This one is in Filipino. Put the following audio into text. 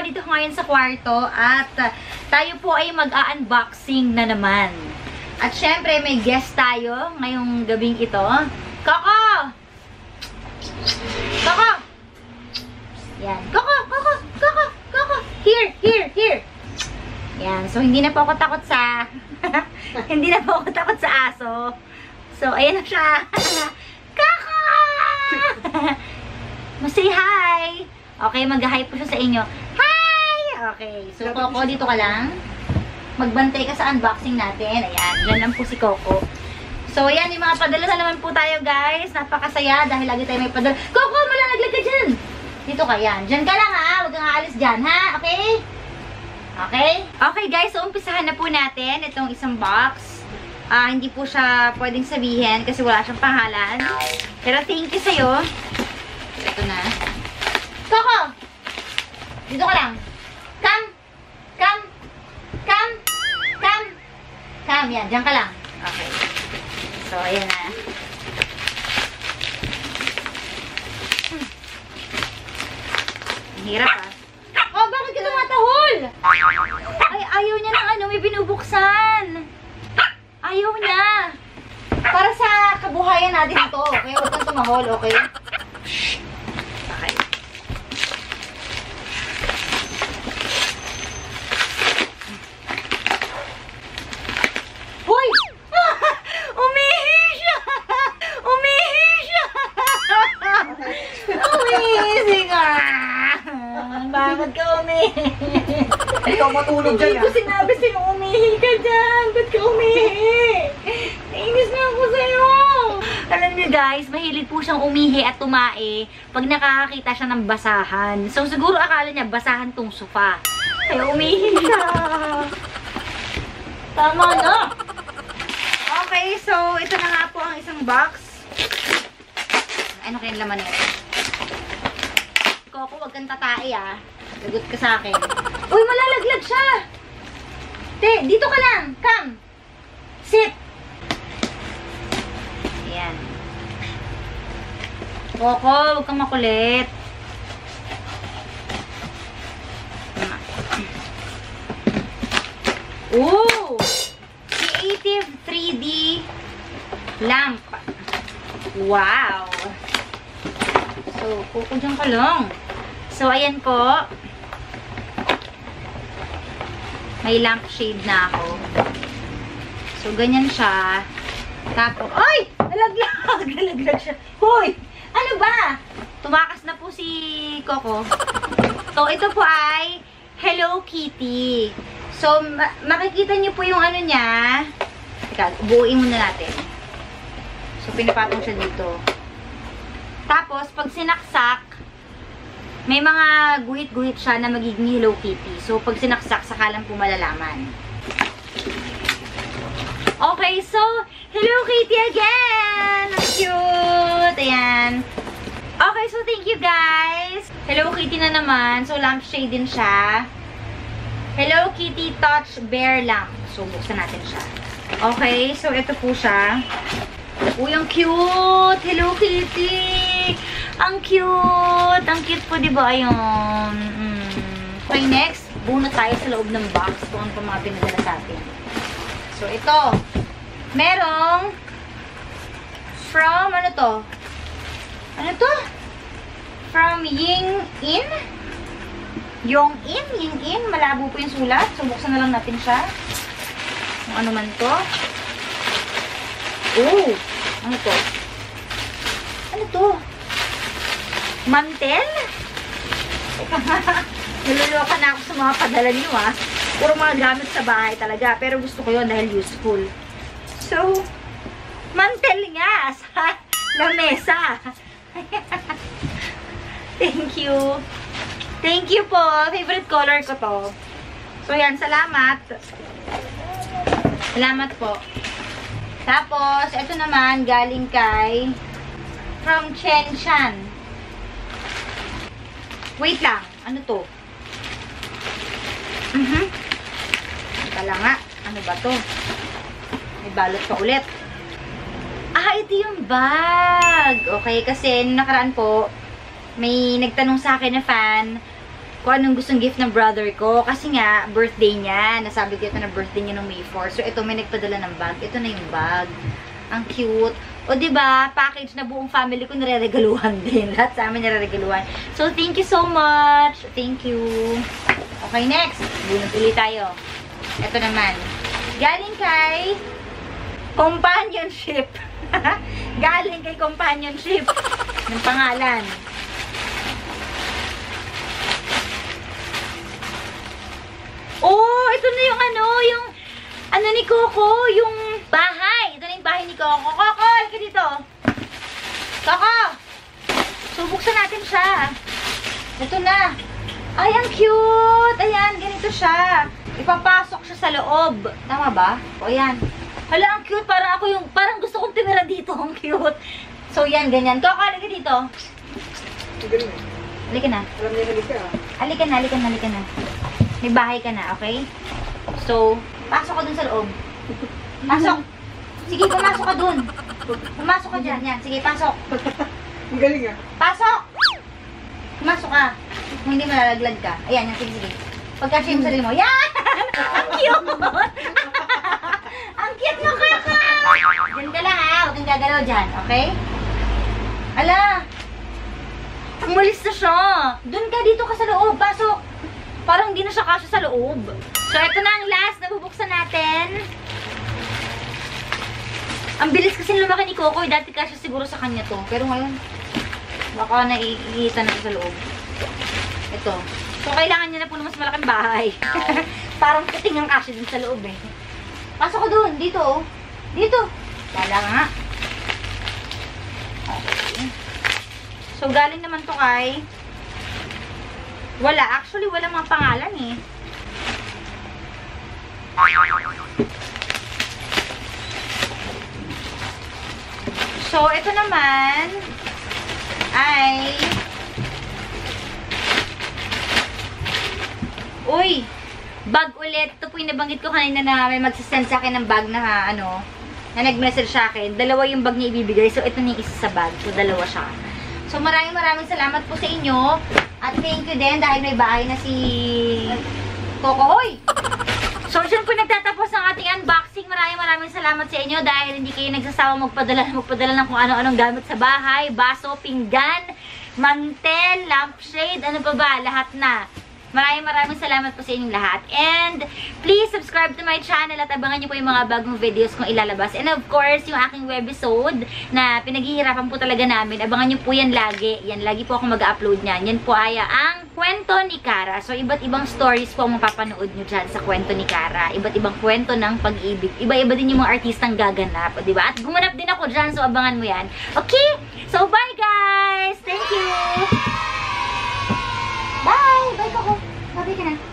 dito ngayon sa kwarto at uh, tayo po ay mag-unboxing na naman. At syempre, may guest tayo ngayong gabing ito. Coco! Coco! Yan. Coco! Coco! Coco! Coco! Here! Here! Here! Yan. So, hindi na po ako takot sa... hindi na po ako takot sa aso. So, ayan na siya. Coco! Masay hi! Okay, mag-hi po siya sa inyo. Okay, so Coco, dito ka lang. Magbantay ka sa unboxing natin. Ayan, dyan lang po si Coco. So, ayan, yung mga padala na naman po tayo, guys. Napakasaya dahil lagi tayo may padala. Coco, malalaglag ka dyan! Dito ka, yan. Dyan ka lang, ha? Huwag kang aalis dyan, ha? Okay? Okay? Okay, guys. So, umpisahan na po natin itong isang box. Ah, hindi po siya pwedeng sabihin kasi wala siyang pangalan. Pero thank you sa'yo. Ito na. Coco! Dito ka lang. Come, yan. Diyan ka lang. Okay. So, ayan na. Hmm. Hirap ah. Oh, bakit ka tumatahol? Ay, ayaw niya ng ano, may binubuksan. Ayaw niya. Para sa kabuhayan natin ito, okay? Huwag kang tumahol, okay? Okay. Hoy! Umihi siya! Umihi siya! Umihi ka! Bakit ka umihi? Ikaw matulog Hindi ko sinabi sa'yo umihi ka dyan. Ba't ka umihi? Nainis na ako sa'yo. Alam niyo guys, mahilig po siyang umihi at tumae pag nakakakita siya ng basahan. So siguro akala niya basahan tong sofa. Kaya umihi siya. Tama na. Okay, so ito na nga po ang isang box. Ano kayong laman nito? Coco, wag kang tatae ah. Lagot ka sa akin. Uy, malalaglag siya! Te, dito ka lang. Come. Sit. Ayan. Coco, huwag kang makulit. Ooh! Creative 3D lamp. Wow! So, dyan ka lang. So, ayan po. May lampshade na ako. So, ganyan siya. Tapos, ay! Nalaglag! Nalaglag siya. Hoy! Ano ba? Tumakas na po si Coco. So, ito po ay Hello Kitty. So, ma makikita niyo po yung ano niya. Teka, buuin muna natin. So, pinapatong siya dito. Tapos, pag sinaksak, may mga guhit-guhit siya na magiging Hello Kitty. So, pag sinaksak, saka lang po malalaman. Okay, so, Hello Kitty again! Cute! Ayan. Okay, so thank you guys. Hello Kitty na naman. So, lampshade din siya. Hello Kitty Touch Bear Lamp. So, buksan natin siya. Okay, so ito po siya. Uy, ang cute! Hello Kitty! Ang cute! Ang cute po, di? Ayun. Mm. Okay, next. Bunot tayo sa loob ng box kung ano pa mga pinadala sa atin. So, ito. Merong from, ano to? Ano to? From Ying In? Yong In? Ying In? Malabo po yung sulat. So, buksan na lang natin siya. Kung ano man to. Oh! Ano to? Ano to? Mantel? Niluluka na ako sa mga padala niyo ah. Puro mga gamit sa bahay talaga. Pero gusto ko yun dahil useful. So, mantel nga sa lamesa. Thank you. Thank you po. Favorite color ko to. So, yan. Salamat. Salamat po. Tapos, ito naman, galing kay from Chen Chan. Wait lang. Ano to? Mhm. Teka lang nga. Ano ba to? May balot pa ulit. Ah, ito yung bag. Okay, kasi nung nakaraan po, may nagtanong sa akin na fan kung anong gustong gift ng brother ko. Kasi nga, birthday niya. Nasabi ko ito na birthday niya nung May 4. So, ito, may nagpadala ng bag. Ito na yung bag. Ang cute. O, ba package na buong family ko nare-regaluhan din. Lahat sa amin nare-regaluhan. So, thank you so much. Thank you. Okay, next. Bunot ulit tayo. Ito naman. Galing kay companionship. Galing kay companionship. Ng pangalan. Oh, ito na yung ano, yung ano ni Coco, yung bahay. Bahay ni Coco. Coco, halika dito. Coco! So, buksan natin siya. Ito na. Ay, ang cute! Ayan, ganito siya. Ipapasok siya sa loob. Tama ba? O, ayan. Hala, ang cute. Parang ako yung, parang gusto kong tumira dito. Ang cute. So, yan, ganyan. Coco, halika dito. Halika na. Alam niya halika. Halika na, halika na, halika na. May bahay ka na, okay? So, pasok ka dun sa loob. Pasok! Sige, pumasok ka dun. Pumasok ka dyan, yan. Sige, pasok. Ang galing ah. Pasok! Pumasok ka. Kung hindi malalaglag ka. Ayan, yan. Sige, sige. Pagkasya yung sarili mo. Yan! Ang cute! Ang cute mo, kaka! Diyan ka lang, ha? Huwag kang gagalaw dyan, okay? Ala! Umalis na siya. Doon ka, dito ka sa loob. Pasok. Parang hindi na siya kasya sa loob. So, ito na ang last na bubuksan natin. Ang bilis kasi lumaki ni Coco. Dati kasya siguro sa kanya to. Pero ngayon, baka naiikita na sa loob. Ito. So, kailangan niya na po ng mas malaking bahay. Parang puting ang kasya dun sa loob eh. Pasok ko dun. Dito oh. Dito. Lala nga. Okay. So, galing naman to kay... Wala. Actually, wala mga pangalan eh. So, ito naman ay... Uy! Bag ulit. Ito po yung nabanggit ko kanina na may magsasend sa akin ng bag na ano, na nag-message sa akin. Dalawa yung bag niya ibibigay. So, ito na isa sa bag. So, dalawa siya. So, maraming maraming salamat po sa inyo. At thank you din dahil may bahay na si Coco. Hoy! So, dyan po nagtatapos ang ating unboxing. Maraming maraming salamat sa inyo dahil hindi kayo nagsasawa magpadala magpadala ng kung ano-anong gamit sa bahay. Baso, pinggan, mantel, lampshade, ano pa ba, lahat na. Maraming maraming salamat po sa inyong lahat. And please subscribe to my channel at abangan niyo po yung mga bagong videos kong ilalabas. And of course, yung aking webisode na pinaghihirapan po talaga namin. Abangan niyo po yan lagi. Yan, lagi po ako mag-upload niyan. Yan po ay ang kwento ni Kara. So, iba't ibang stories po ang mapapanood nyo dyan sa kwento ni Kara. Iba't ibang kwento ng pag-ibig. Iba-iba din yung mga artistang gaganap. di ba? At gumanap din ako dyan. So, abangan mo yan. Okay? So, bye guys! Thank you! Bye! Bye, Coco! Bye ka na.